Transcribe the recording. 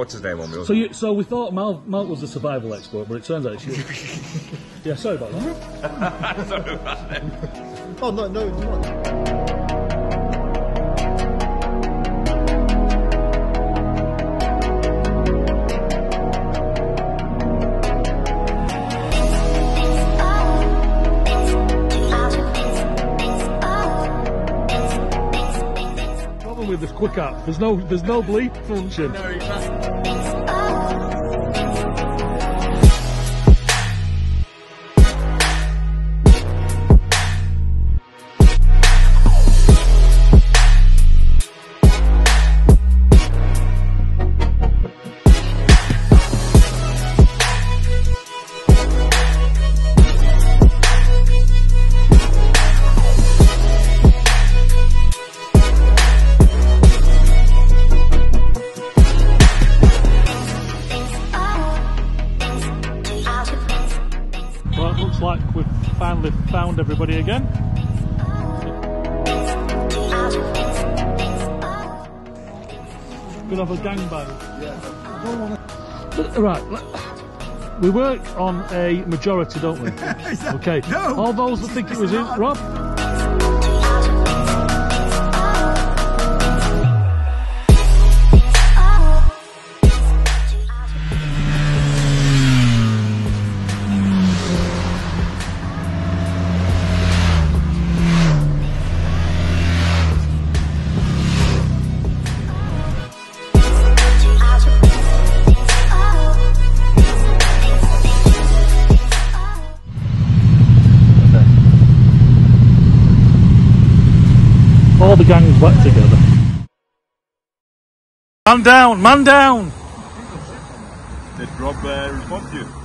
What's his name on me? So you, so we thought Mal, Mal was the survival expert, but it turns out it's you. yeah, sorry about that. Oh no, no, not. This quick app, there's no, there's no bleep. Function. Well, looks like we've finally found everybody again. Could have a gangbang. Yeah. Right. We work on a majority, don't we? okay. No. All those that think it was in. Rob? All the gangs work together. Man down, man down! Did Rob uh, respond to you?